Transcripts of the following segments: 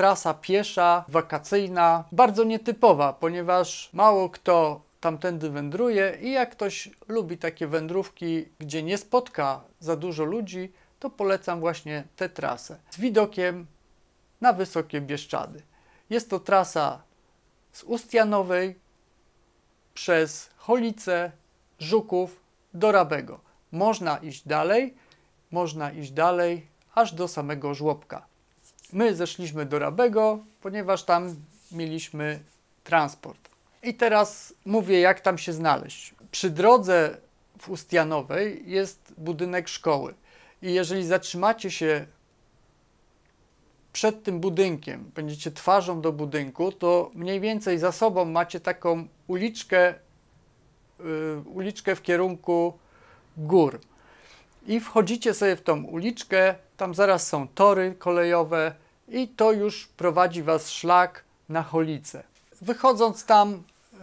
trasa piesza, wakacyjna, bardzo nietypowa, ponieważ mało kto tamtędy wędruje i jak ktoś lubi takie wędrówki, gdzie nie spotka za dużo ludzi, to polecam właśnie tę trasę z widokiem na Wysokie Bieszczady. Jest to trasa z Ustianowej przez Cholice, Żuków do Rabego. Można iść dalej, można iść dalej aż do samego żłobka. My zeszliśmy do Rabego, ponieważ tam mieliśmy transport. I teraz mówię, jak tam się znaleźć. Przy drodze w Ustianowej jest budynek szkoły. I jeżeli zatrzymacie się przed tym budynkiem, będziecie twarzą do budynku, to mniej więcej za sobą macie taką uliczkę, yy, uliczkę w kierunku gór. I wchodzicie sobie w tą uliczkę, tam zaraz są tory kolejowe i to już prowadzi was szlak na Cholicę. Wychodząc tam, yy,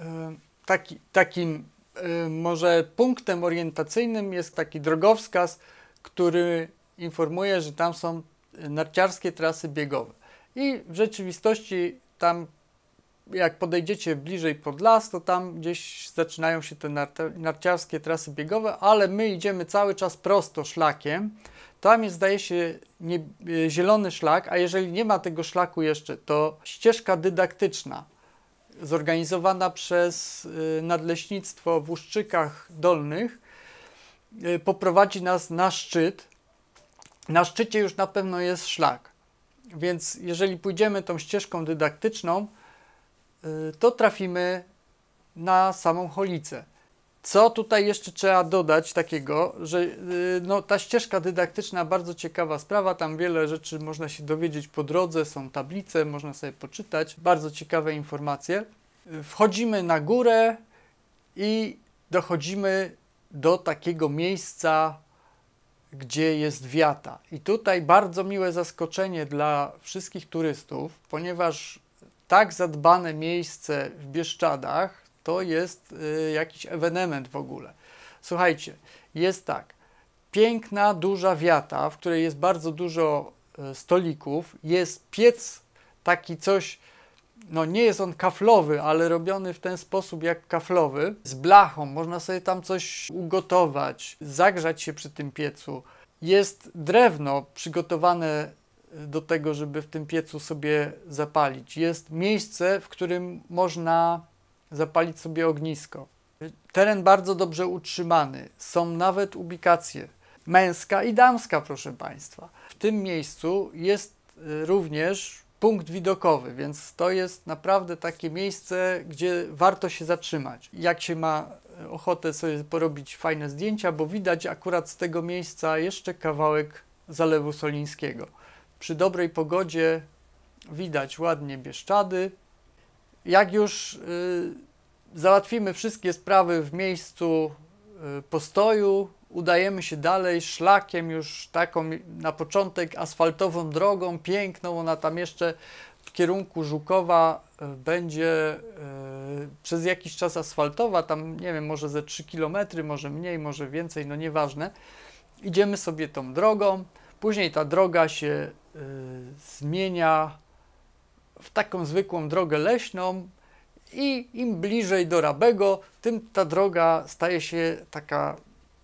taki, takim yy, może punktem orientacyjnym jest taki drogowskaz, który informuje, że tam są narciarskie trasy biegowe. I w rzeczywistości tam, jak podejdziecie bliżej pod las, to tam gdzieś zaczynają się te narciarskie trasy biegowe, ale my idziemy cały czas prosto szlakiem. Tam jest, zdaje się, nie, zielony szlak, a jeżeli nie ma tego szlaku jeszcze, to ścieżka dydaktyczna zorganizowana przez y, Nadleśnictwo w Łuszczykach Dolnych y, poprowadzi nas na szczyt na szczycie już na pewno jest szlak. Więc jeżeli pójdziemy tą ścieżką dydaktyczną, to trafimy na samą cholicę. Co tutaj jeszcze trzeba dodać takiego, że y, no, ta ścieżka dydaktyczna bardzo ciekawa sprawa, tam wiele rzeczy można się dowiedzieć po drodze, są tablice, można sobie poczytać, bardzo ciekawe informacje. Y, wchodzimy na górę i dochodzimy do takiego miejsca gdzie jest wiata. I tutaj bardzo miłe zaskoczenie dla wszystkich turystów, ponieważ tak zadbane miejsce w Bieszczadach to jest y, jakiś ewenement w ogóle. Słuchajcie, jest tak. Piękna, duża wiata, w której jest bardzo dużo y, stolików, jest piec taki coś, no nie jest on kaflowy, ale robiony w ten sposób jak kaflowy, z blachą, można sobie tam coś ugotować, zagrzać się przy tym piecu. Jest drewno przygotowane do tego, żeby w tym piecu sobie zapalić. Jest miejsce, w którym można zapalić sobie ognisko. Teren bardzo dobrze utrzymany. Są nawet ubikacje męska i damska, proszę Państwa. W tym miejscu jest również punkt widokowy, więc to jest naprawdę takie miejsce, gdzie warto się zatrzymać. Jak się ma ochotę sobie porobić fajne zdjęcia, bo widać akurat z tego miejsca jeszcze kawałek Zalewu Solińskiego. Przy dobrej pogodzie widać ładnie Bieszczady. Jak już y, załatwimy wszystkie sprawy w miejscu y, postoju, udajemy się dalej szlakiem już taką na początek asfaltową drogą, piękną, ona tam jeszcze w kierunku Żukowa e, będzie przez jakiś czas asfaltowa, tam nie wiem, może ze 3 km, może mniej, może więcej, no nieważne. Idziemy sobie tą drogą, później ta droga się e, zmienia w taką zwykłą drogę leśną i im bliżej do Rabego, tym ta droga staje się taka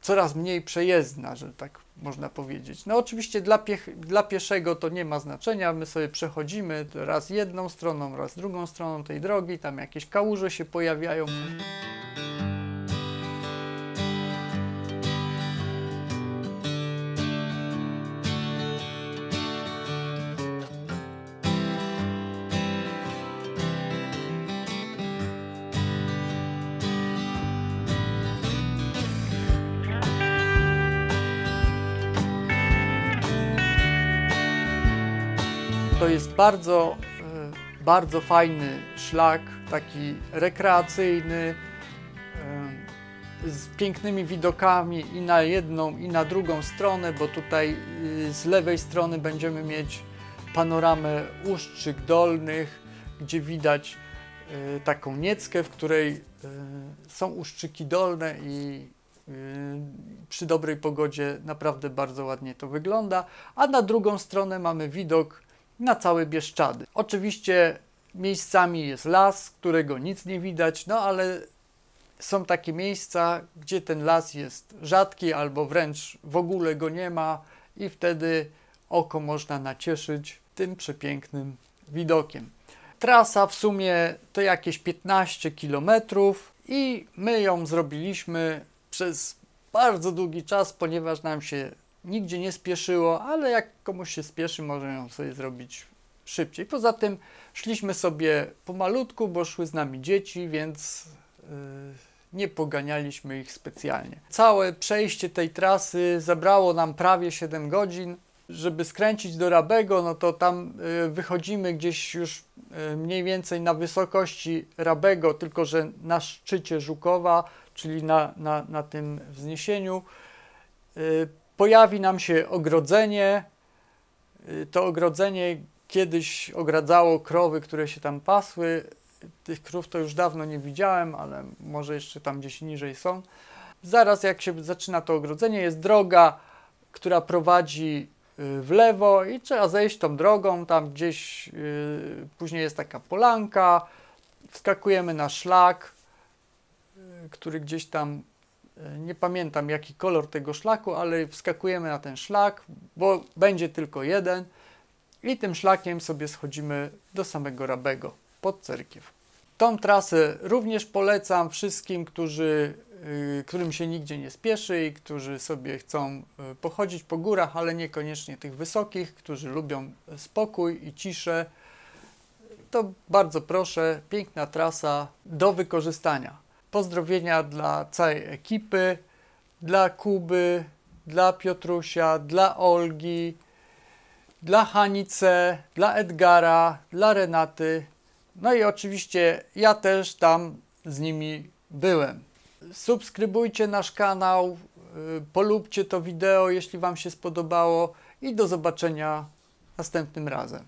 coraz mniej przejezdna, że tak można powiedzieć. No oczywiście dla, piech, dla pieszego to nie ma znaczenia, my sobie przechodzimy raz jedną stroną, raz drugą stroną tej drogi, tam jakieś kałuże się pojawiają. To jest bardzo, e, bardzo fajny szlak, taki rekreacyjny, e, z pięknymi widokami i na jedną, i na drugą stronę, bo tutaj e, z lewej strony będziemy mieć panoramę Uszczyk Dolnych, gdzie widać taką nieckę, w której są uszczyki dolne i przy dobrej pogodzie naprawdę bardzo ładnie to wygląda, a na drugą stronę mamy widok na całe Bieszczady. Oczywiście miejscami jest las, którego nic nie widać, no ale są takie miejsca, gdzie ten las jest rzadki albo wręcz w ogóle go nie ma i wtedy oko można nacieszyć tym przepięknym widokiem. Trasa w sumie to jakieś 15 km i my ją zrobiliśmy przez bardzo długi czas, ponieważ nam się nigdzie nie spieszyło, ale jak komuś się spieszy, może ją sobie zrobić szybciej. Poza tym szliśmy sobie pomalutku, bo szły z nami dzieci, więc yy, nie poganialiśmy ich specjalnie. Całe przejście tej trasy zabrało nam prawie 7 godzin. Żeby skręcić do Rabego, no to tam y, wychodzimy gdzieś już y, mniej więcej na wysokości Rabego, tylko że na szczycie Żukowa, czyli na, na, na tym wzniesieniu. Y, pojawi nam się ogrodzenie. To ogrodzenie kiedyś ogradzało krowy, które się tam pasły. Tych krów to już dawno nie widziałem, ale może jeszcze tam gdzieś niżej są. Zaraz jak się zaczyna to ogrodzenie, jest droga, która prowadzi y, w lewo i trzeba zejść tą drogą, tam gdzieś yy, później jest taka polanka, wskakujemy na szlak, który gdzieś tam, nie pamiętam jaki kolor tego szlaku, ale wskakujemy na ten szlak, bo będzie tylko jeden i tym szlakiem sobie schodzimy do samego Rabego pod cerkiew. Tą trasę również polecam wszystkim, którzy, y, którym się nigdzie nie spieszy i którzy sobie chcą y, pochodzić po górach, ale niekoniecznie tych wysokich, którzy lubią spokój i ciszę. To bardzo proszę, piękna trasa do wykorzystania. Pozdrowienia dla całej ekipy, dla Kuby, dla Piotrusia, dla Olgi, dla Hanice, dla Edgara, dla Renaty. No i oczywiście ja też tam z nimi byłem. Subskrybujcie nasz kanał, y, polubcie to wideo, jeśli Wam się spodobało i do zobaczenia następnym razem.